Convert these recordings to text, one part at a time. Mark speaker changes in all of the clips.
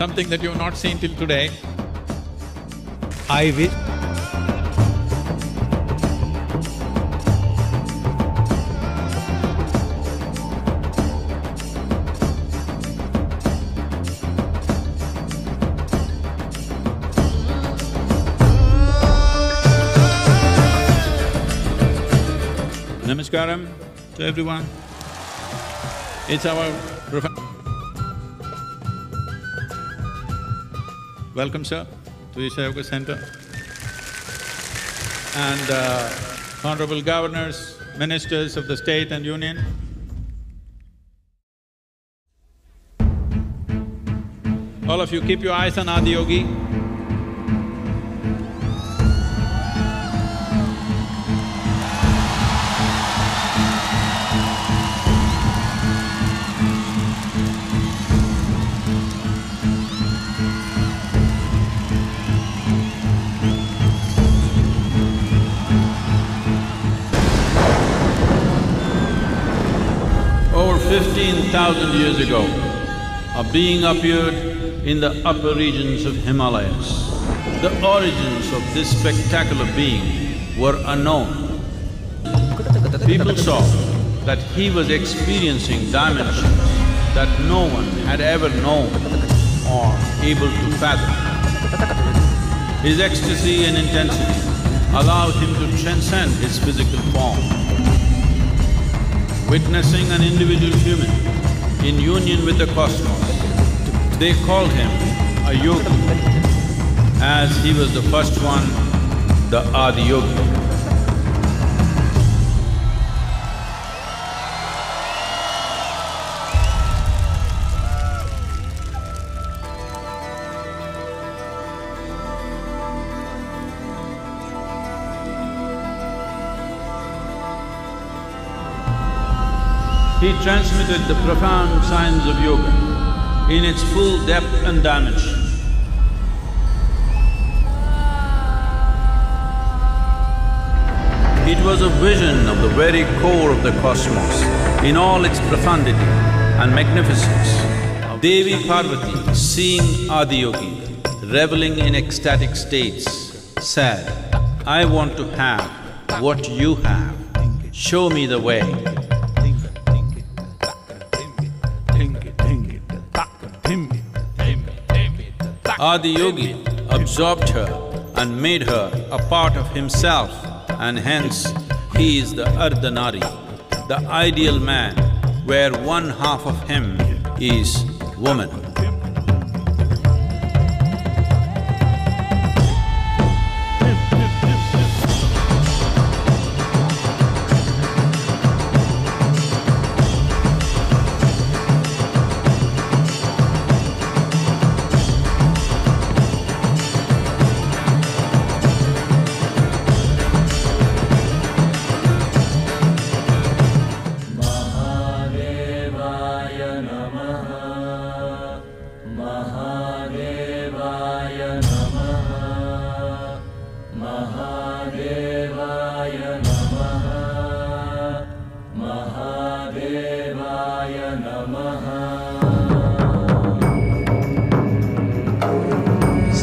Speaker 1: something that you've not seen till today.
Speaker 2: I wish
Speaker 1: Namaskaram to everyone. It's our Welcome, sir, to Isha Yoga Center. And uh, honorable governors, ministers of the state and union. All of you, keep your eyes on Adiyogi. Over fifteen thousand years ago, a being appeared in the upper regions of Himalayas. The origins of this spectacular being were unknown. People saw that he was experiencing dimensions that no one had ever known or able to fathom. His ecstasy and intensity allowed him to transcend his physical form witnessing an individual human in union with the cosmos. They called him a yogi, as he was the first one, the Adi Yogi. He transmitted the profound science of yoga in its full depth and dimension. It was a vision of the very core of the cosmos in all its profundity and magnificence. Devi Parvati, seeing Adiyogi reveling in ecstatic states, said, I want to have what you have, show me the way. Adi Yogi absorbed her and made her a part of himself and hence he is the Ardhanari, the ideal man where one half of him is woman.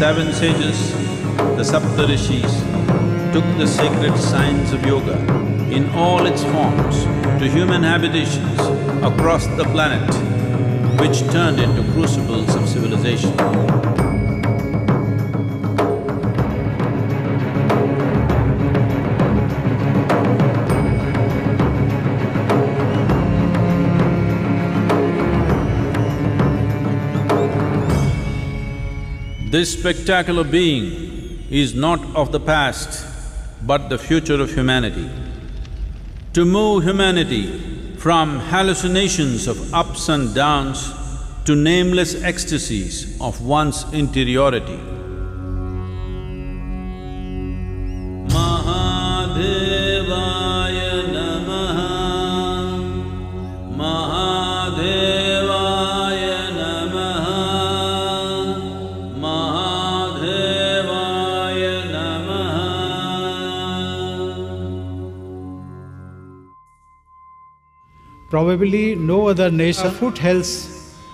Speaker 1: Seven sages, the Saptarishis, took the sacred science of yoga in all its forms to human habitations across the planet, which turned into crucibles of civilization. This spectacular being is not of the past, but the future of humanity. To move humanity from hallucinations of ups and downs to nameless ecstasies of one's interiority.
Speaker 2: Probably no other nation uh, foothills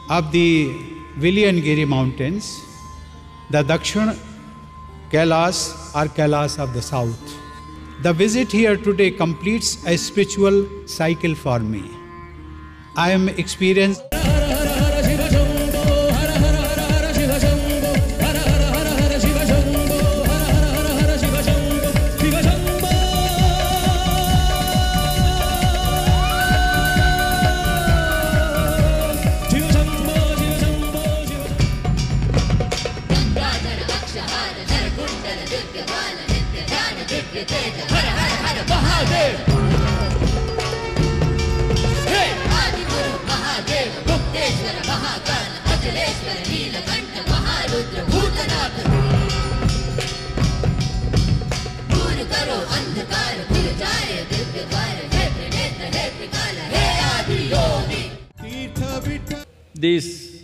Speaker 2: of the Velliangiri mountains, the Dakshin Kailas or Kailas of the south. The visit here today completes a spiritual cycle for me. I am experienced
Speaker 1: These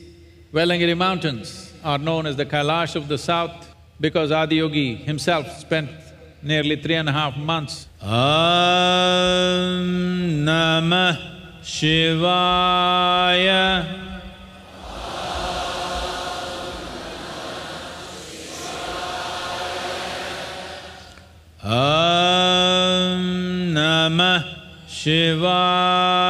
Speaker 1: Velliangiri mountains are known as the Kailash of the South because Adiyogi himself spent nearly three and a half months. Om Namah Shivaya Om Namah Shivaya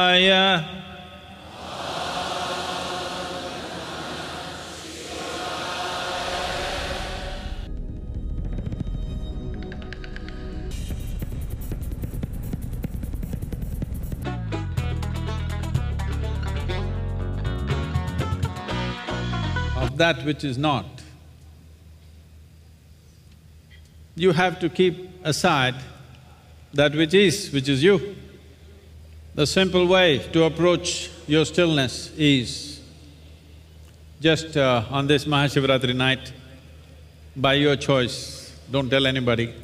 Speaker 1: that which is not. You have to keep aside that which is, which is you. The simple way to approach your stillness is just uh, on this Mahashivratri night, by your choice, don't tell anybody,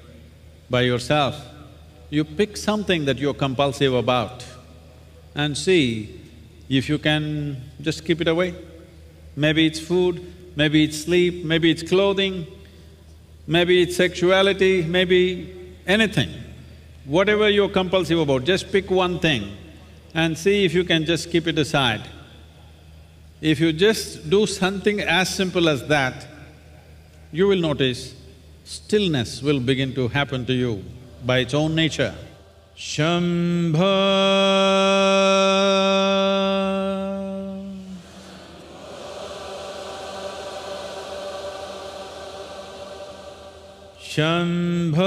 Speaker 1: by yourself, you pick something that you're compulsive about and see if you can just keep it away. Maybe it's food, maybe it's sleep, maybe it's clothing, maybe it's sexuality, maybe anything. Whatever you're compulsive about, just pick one thing and see if you can just keep it aside. If you just do something as simple as that, you will notice stillness will begin to happen to you by its own nature. Shambha शम्भ